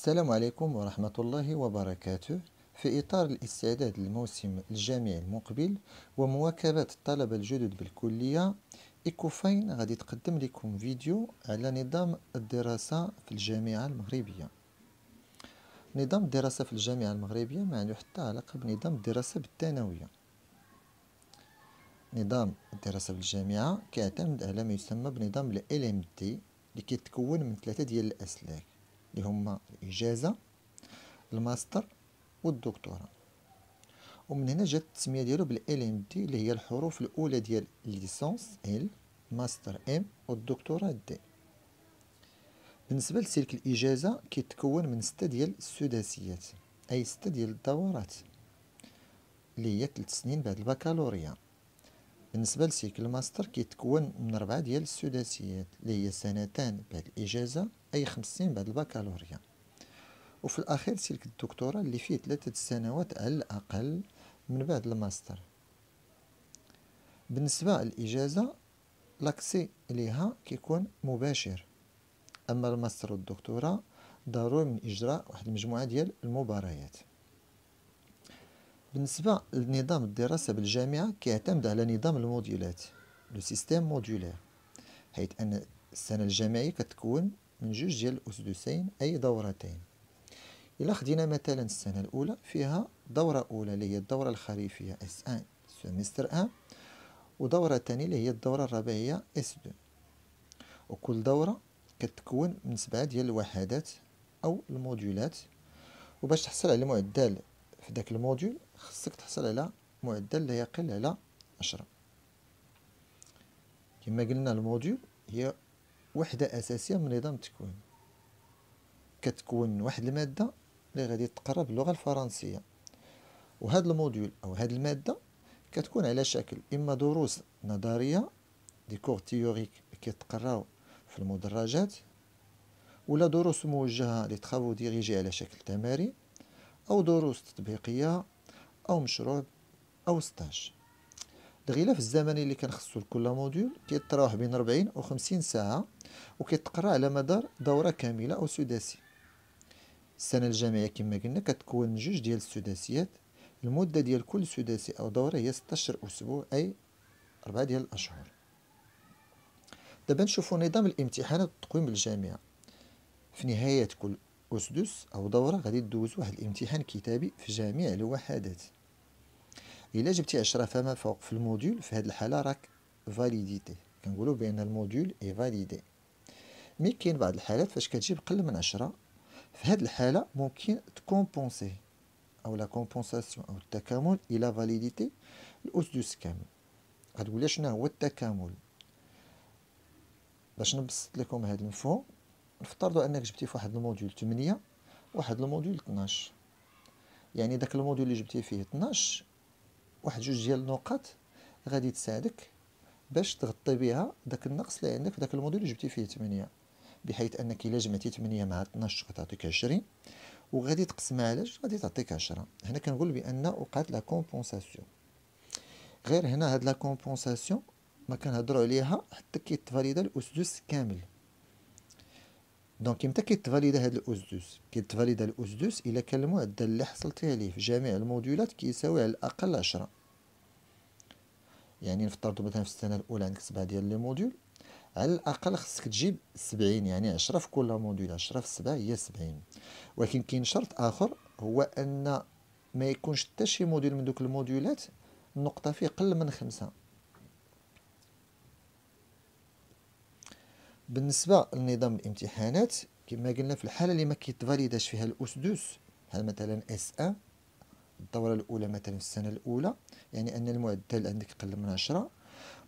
السلام عليكم ورحمة الله وبركاته. في إطار الاستعداد للموسم الجامعي المقبل ومواكبة الطلبة الجدد بالكلية إيكوفاين غادي تقدم لكم فيديو على نظام الدراسة في الجامعة المغربية. نظام الدراسة في الجامعة المغربية ما عنده حتى علاقة بنظام الدراسة بالثانوية. نظام الدراسة في الجامعة كيعتمد على ما يسمى بنظام ال LMD اللي كيتكون من ثلاثة ديال الأسلاك. اللي هما الإجازة الماستر والدكتوراه. ومن هنا جات التسمية ديالو بال LMD اللي هي الحروف الأولى ديال ال licence L ماستر M والدكتوراه D بالنسبة لسلك الإجازة كيتكون من ستة ديال السداسيات أي ستة ديال الدورات اللي هي ثلاث سنين بعد البكالوريا. بالنسبة لسلك الماستر كيتكون من ربعة ديال السداسيات اللي هي سنتان بعد الإجازة أي خمس سنين بعد البكالوريا. وفي الأخير سلك الدكتوراه اللي فيه ثلاثة سنوات على الأقل من بعد الماستر. بالنسبة للإجازة l'accès ليها كيكون مباشر. أما الماستر والدكتوراه ضروري من إجراء واحد المجموعة ديال المباريات. بالنسبة لنظام الدراسة بالجامعة كيعتمد على نظام الموديولات le système modulaire حيث أن السنة الجامعية كتكون من جوج ديال الأسدسين أي دورتين. إلا خدينا مثلا السنة الأولى فيها دورة أولى اللي هي الدورة الخريفية S un semestre un ودورة تانية اللي هي الدورة الربيعية S deux. وكل دورة كتكون من سبعة ديال الوحدات أو الموديولات. وباش تحصل على معدل في داك ال module خصك تحصل على معدل لا يقل على عشرة. كما قلنا ال module هي وحدة أساسية من نظام التكوين. كتكون واحد المادة اللي غادي تقرا باللغة الفرنسية. وهاد ال module أو هاد المادة كتكون على شكل إما دروس نظرية des cours théoriques كيتقراو في المدرجات ولا دروس موجهة les travaux dirigés على شكل تمارين أو دروس تطبيقية أو مشروع أو stage. الغلاف الزمني اللي كنخصو لكل module كيتراوح بين 40 و 50 ساعة وكيتقرا على مدار دورة كاملة أو سداسي. السنة الجامعية كما قلنا كتكون من جوج ديال السداسيات. المدة ديال كل سداسي أو دورة هي 16 أسبوع أي أربعة ديال الأشهر. دابا نشوفو نظام الامتحانات والتقويم بالجامعة. في نهاية كل أسدس أو دورة غادي دوز واحد الامتحان كتابي في جميع الوحدات إلا جبتي عشرة فما فوق في ال module في هاد الحالة راك فاليديتي كنقولو بأن ال module est validé mais كاين بعض الحالات فاش كتجيب قل من عشرة في هاد الحالة ممكن تكومبونسي. أو la compensation أو التكامل إلى فاليديتي الأسدس كامل غتقولي شنو هو التكامل؟ باش نبسط لكم هاد المفهوم نفترضوا أنك جبتي في واحد ال module 8 واحد ال module 12 يعني داك ال module اللي جبتي فيه 12 واحد جوج ديال النقط غادي تساعدك باش تغطي بها داك النقص اللي عندك في داك ال module اللي جبتي فيه 8 بحيث أنك إلا جمعتي 8 مع 12 غتعطيك 20 وغادي تقسمها على جوج غادي تعطيك 10 هنا كنقول بأن وقعت la compensation غير هنا هاد la compensation ما كنهضروا عليها حتى كيتفاليدا الاسدس كامل. donc إمتى كيتفاليدا هاد الاسدس كيتفاليدا الاسدس الا كان المعدل اللي حصلتي عليه في جميع الموديولات كيساوي على الاقل 10 يعني نفترضوا مثلا في السنة الأولى عندك سبعة ديال les modules على الأقل خصك تجيب 70 يعني 10 في كل module 10 في 7 هي 70 ولكن كاين شرط آخر هو أن ما يكونش حتى شي module من دوك الموديولات النقطة فيه قل من خمسة. بالنسبة لنظام الامتحانات كما قلنا في الحالة اللي ما كيتفاليداش فيها الاسدس بحال مثلا S 1 الدورة الأولى مثلا في السنة الأولى يعني أن المعدل عندك قل من 10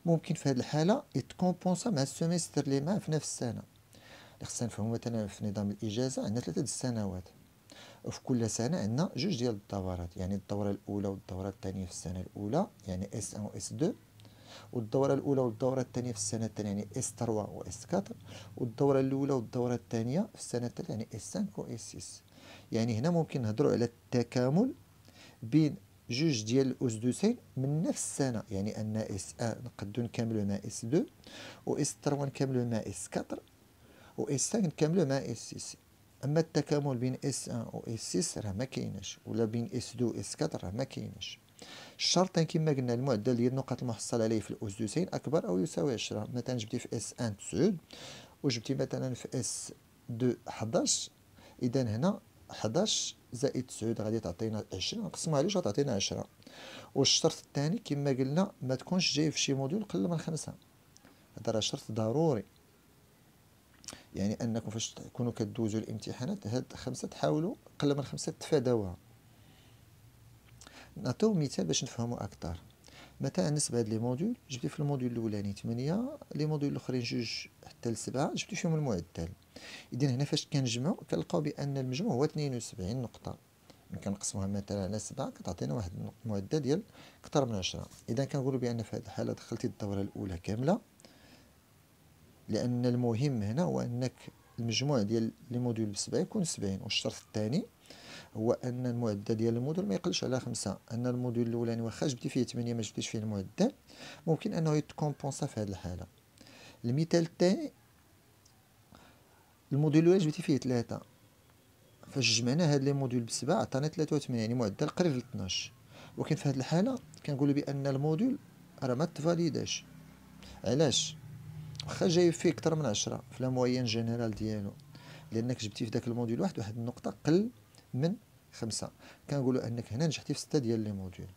ممكن في هذه الحالة يتكومبونسا مع ال semestre اللي معاه في نفس السنة. اللي خصنا نفهمو مثلا في نظام الإجازة عندنا ثلاثة السنوات. وفي كل سنة عندنا جوج ديال الدورات يعني الدورة الأولى والدورة الثانية في السنة الأولى يعني S 1 و S 2 والدورة الأولى والدورة الثانية في السنة الثانية يعني S 3 و S 4 والدورة الأولى والدورة الثانية في السنة الثالثة يعني S 5 و S 6 يعني هنا ممكن نهضروا على التكامل بين جوج ديال الأسدسين من نفس السنة يعني أن S 1 نقدو نكملو مع S 2 و S 3 نكملو مع S 4 و S 5 نكملو مع S 6 أما التكامل بين S 1 و S 6 راه ما كايناش ولا بين S 2 و S 4 راه ما كايناش. الشرطين كما قلنا المعدل ديال النقط المحصل عليه في الأسدسين أكبر أو يساوي 10 مثلا جبتي في S 1 9 وجبتي مثلا في S 2 11 اذا هنا 11 زائد 9 غادي تعطينا 20 نقسمها جوج تعطينا 10 والشرط الثاني كما قلنا ما تكونش جاي في شي module قل من خمسة. هذا راه شرط ضروري. يعني أنكم فاش تكونوا كدوزوا الامتحانات هاد خمسة تحاولوا قل من خمسة تفاداوها نعطيو مثال باش نفهموا أكثر مثلا بالنسبة لهاد les modules جبتي في ال module الاولاني 8 les modules الاخرين جوج حتى لسبعة جبتي فيهم المعدل اذا هنا فاش كنجمعوا كنلقاو بان المجموع هو 72 نقطه ملي كنقسموها مثلا على سبعة كتعطينا واحد المعدل ديال أكثر من 10 اذا كنقولوا بان في هذه الحاله دخلتي الدوره الاولى كامله لأن المهم هنا هو انك المجموع ديال les modules بسبعة يكون 70 والشرط الثاني هو أن المعدل ديال ال module ما يقلش على خمسة. أن ال module الأولاني واخا جبتي فيه 8 ما جبتيش فيه المعدل ممكن أنه يتكومبونسا في هذه الحالة. المثال الثاني ال module الأول جبتي فيه 3 فاش جمعنا هاد les modules بسبعة عطانا 83 يعني معدل قريب ل 12 ولكن في هذه الحالة كنقولوا بأن ال module راه ما تفاليداش. علاش؟ واخا جايب فيه أكثر من 10 في la moyenne générale ديالو. لأنك جبتي في داك ال module واحد واحد النقطة قل من خمسة. كنقولوا أنك هنا نجحتي في ستة ديال les modules.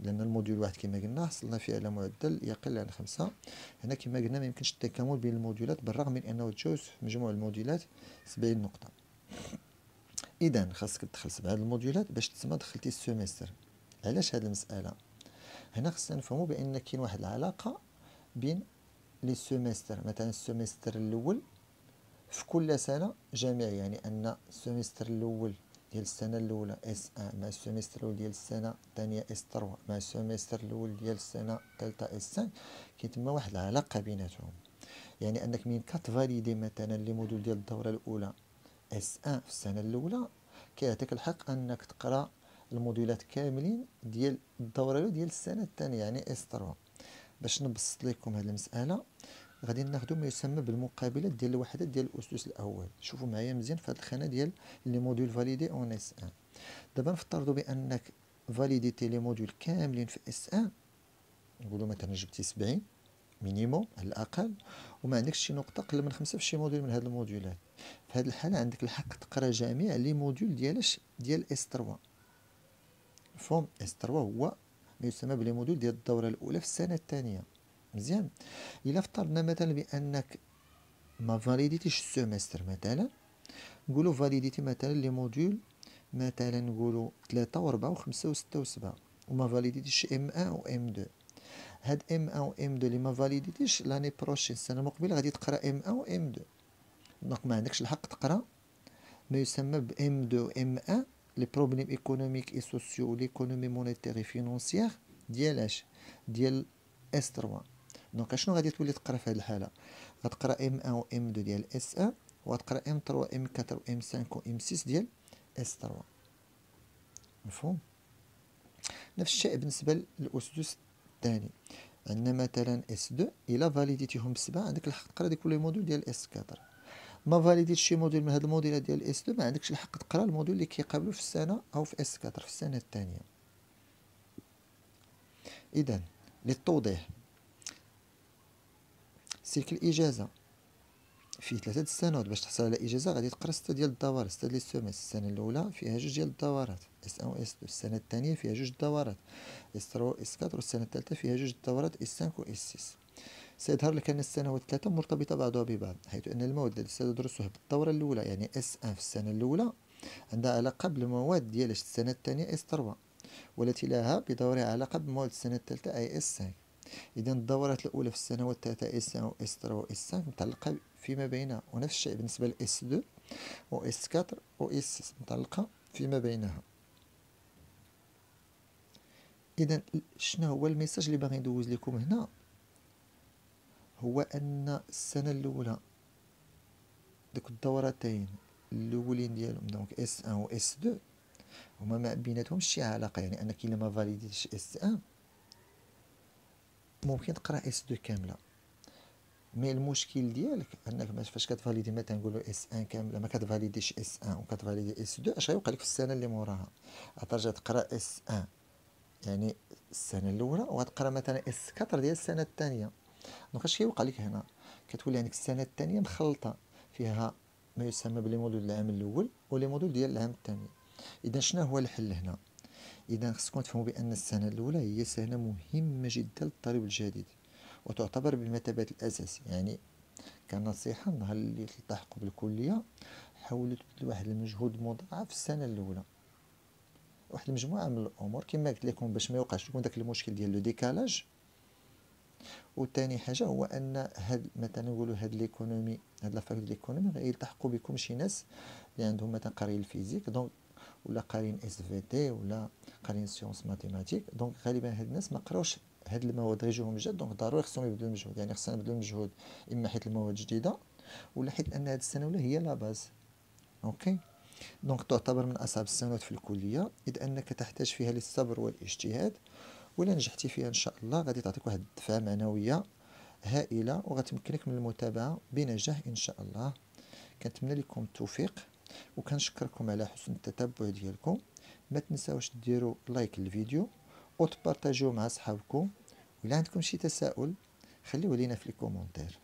لأن ال module واحد كما قلنا حصلنا فيه على معدل يقل عن خمسة. هنا كما قلنا ما يمكنش التكامل بين الموديولات بالرغم من أنه تجاوز مجموع الموديولات سبعين نقطة. إذا خاصك تدخل سبعة الموديولات باش تسمى دخلتي ال semestre علاش هاد المسألة؟ هنا خصنا نفهمو بأن كاين واحد العلاقة بين les semestres مثلا ال semestre الأول في كل سنة جامعي. يعني أن ال semestre الأول ديال السنة الأولى S un مع ال semestre الأول ديال السنة الثانية S trois مع ال semestre الأول ديال السنة الثالثة S cinq كاين تما واحد العلاقة بيناتهم. يعني أنك من كتفاليدي مثلا les modules ديال الدورة الأولى S un في السنة الأولى كيعطيك الحق أنك تقرأ الموديولات كاملين ديال الأولى ديال السنة الثانية يعني S trois. باش نبسط لكم هذه المسألة غادي ناخذ ما يسمى بالمقابلات ديال الوحدات ديال الأسدس الأول. شوفوا معايا مزيان في هذه الخانة ديال les modules validés en S 1 دابا نفترضوا بأنك فاليديتي les modules كاملين في S 1 نقولوا مثلا جبتي 70 minimum على الأقل وما عندكش شي نقطة قل من خمسة في شي موديول من هاد الموديولات في هذه الحالة عندك الحق تقرا جميع les modules ديالاش ديال S 3 فهم S 3 هو ما يسمى ب les modules ديال الدورة الأولى في السنة الثانية. مزيان. إلا افترضنا مثلا بأنك ما فاليديتيش ال semestre مثلا نقولوا فاليديتي مثلا les modules مثلا نقولوا ثلاثة وربعة وخمسة وستة وسبعة وما فاليديتيش M un و M deux هاد M un و M deux اللي ما فاليديتيش l'année prochaine السنة المقبلة غادي تقرأ M un و M deux donc ما عندكش الحق تقرأ. ما يسمى ب M deux M un les problèmes économiques et sociaux l'économie monétaire et financière ديال اش ديال S 3 donc اشنو غادي تولي تقرا في هذه الحالة؟ غتقرا M 1 و M 2 ديال S 1 وغتقرا M 3 و M 4 و M 5 و M 6 ديال S 3 مفهوم؟ نفس الشيء بالنسبة للأسدس الثاني. عندنا مثلا S 2 إلا فاليديتيهم بسبعه عندك الحق تقرا ديك كل module ديال S 4 ما فاليديتش شي module من هاد الموديلات ديال S 2 ما عندكش الحق تقرا ال module اللي كيقابلو في السنة أو في S 4 في السنة الثانية. اذا للتوضيح. سلك الإجازة فيه ثلاثة السنوات باش تحصل على إجازة غادي تقرا ستة ديال الدورات ستة ديال ال semestre السنة الأولى فيها جوج ديال الدورات S un و S deux السنة الثانية فيها جوج دورات S trois و S quatre والسنة الثالثة فيها جوج دورات S cinq و S six. سيظهر لك أن السنوات الثلاثة مرتبطة بعضها ببعض حيث أن المواد التي ستدرسها بالدورة الأولى يعني S un في السنة الأولى عندها علاقة بالمواد ديال السنة الثانية S trois والتي لها بدورها علاقة بمواد السنة الثالثة أي S 5 إذا الدورات الأولى في السنوات الثلاثة S 1 و S 3 و S 5 متعلقة فيما بينها ونفس الشيء بالنسبة ل S 2 و S 4 و S 6 متعلقة فيما بينها. إذا شنو هو ال message اللي باغي ندوز لكم هنا؟ هو أن السنة الأولى دوك الدورتين الأولين ديالهم donc S 1 و S 2 هما ما بيناتهم شي علاقة يعني أنك إلا ما فاليديتش S 1 ممكن تقرا S deux كامله. mais المشكل ديالك انك فاش كتفاليدي مثلا نقولوا S 1 كامله ما كتفاليديش S 1 وكتفاليدي S 2 اش غيوقع لك في السنة اللي موراها؟ غترجع تقرا S 1 يعني السنة الاولى وغتقرا مثلا S 4 ديال السنة الثانية. donc اش كيوقع لك هنا؟ كتولي عندك السنة الثانية مخلطه فيها ما يسمى ب les modules العام الأول و les modules ديال العام الثاني. إذا شنو هو الحل هنا؟ إذا خصكم تفهموا بأن السنة الأولى هي سنة مهمة جدا للطالب الجديد وتعتبر بمثابه الاساس يعني كنصيحة نهار اللي تلتحقوا بالكلية حاولوا تبذلوا واحد المجهود مضاعف في السنة الأولى. واحد المجموعة من الأمور كما قلت لكم باش ما يوقعش لكم داك المشكل ديال le décalage. وثاني حاجة هو أن هاد مثلا نقولوا هاد l'économie هاد la faculté l'économie غيلتحقوا بكم شي ناس اللي عندهم مثلا قارين ال physique. donc ولا قارين SVT ولا قارين sciences mathématiques. donc غالبا هاد الناس ما قراوش هاد المواد غيجيهم جداد donc ضروري خصهم يبذلوا المجهود يعني خصنا نبذلوا المجهود إما حيت المواد جديدة ولا حيت أن هاد السنة هي la base OK donc تعتبر من أصعب السنوات في الكلية إذ أنك تحتاج فيها للصبر والاجتهاد ولا نجحتي فيها إن شاء الله غادي تعطيك واحد الدفعة معنوية هائلة وغتمكنك من المتابعة بنجاح إن شاء الله. كنتمنى لكم التوفيق. وكنشكركم على حسن التتبع ديالكم. ما تنساوش ديروا like للفيديو وتبارطاجيو مع صحابكم. ولا عندكم شي تساؤل خليوه لينا في ال commentaire.